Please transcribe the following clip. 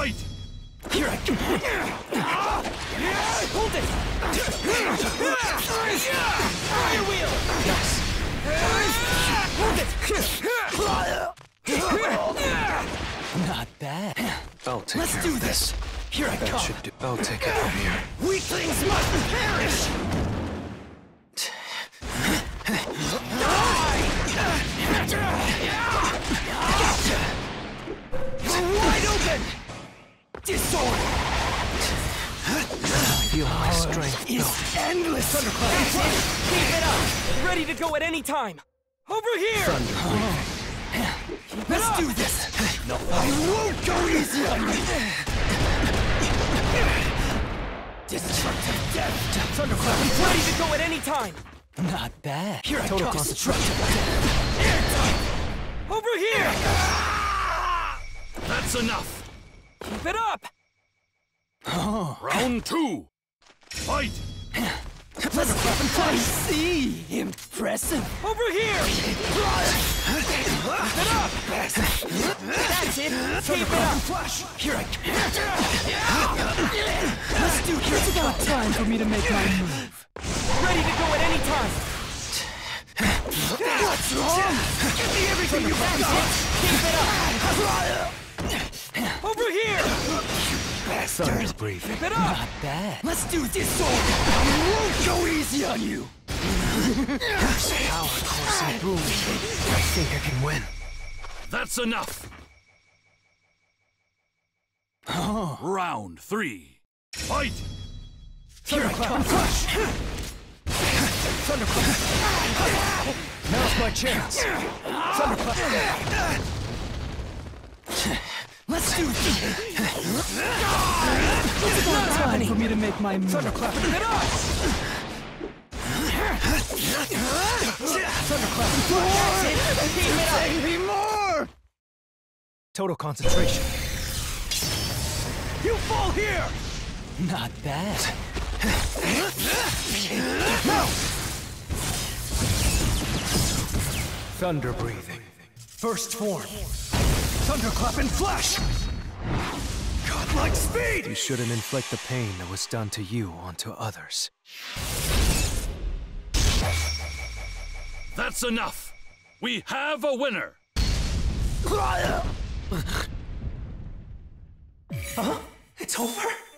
Fight! Here I go. Hold it. Fire wheel. Yes. Hold it. Not bad. I'll take Let's care do of this. Here I That come. should do. I'll take it from here. Weaklings must perish. Wide open. Disorder. Feel my strength Is building. endless. Thunderclap. That's it. Keep it up. Ready to go at any time. Over here. Thunderclap! Let's do this. No, I won't go easy on you. Destructive death. Thunderclap. Ready to go at any time. Not bad. Here I Total go. concentration. Airtight. Over here. That's enough! Keep it up. Round two! Fight! Thunderclap and I see. Impressive. Over here. Keep it up. That's it. Keep it up. Flash. Here I Let's do this. It's about time for me to make my move. Ready to go at any time. What's wrong? Give me everything you've got. Keep it up. Thunder breathing. Keep it up. Not bad. Let's do this all. I won't go easy on you. Power coursing through me. I think I can win. That's enough! Oh. Round three! Fight! Thunderclap flash. Thunderclap. Now's my chance. Thunderclap. Let's do this. It's about time for me to make my move. Thunderclap. Keep it up. Thunderclap. That's it. Keep it up. Any more? Total concentration. You fall here. Not bad. Thunder breathing. First form. Thunderclap and flash. Godlike speed. You shouldn't inflict the pain that was done to you onto others. That's enough! We have a winner! huh? It's over? Thank goodness!